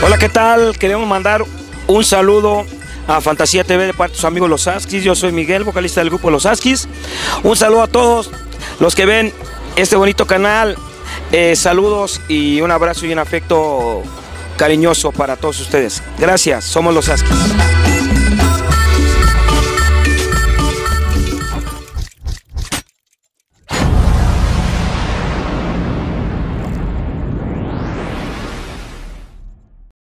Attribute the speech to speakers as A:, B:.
A: Hola, ¿qué tal? Queremos mandar un saludo a Fantasía TV de parte de sus amigos Los Askis. Yo soy Miguel, vocalista del grupo Los Askis. Un saludo a todos los que ven este bonito canal. Eh, saludos y un abrazo y un afecto cariñoso para todos ustedes. Gracias, somos Los Askis.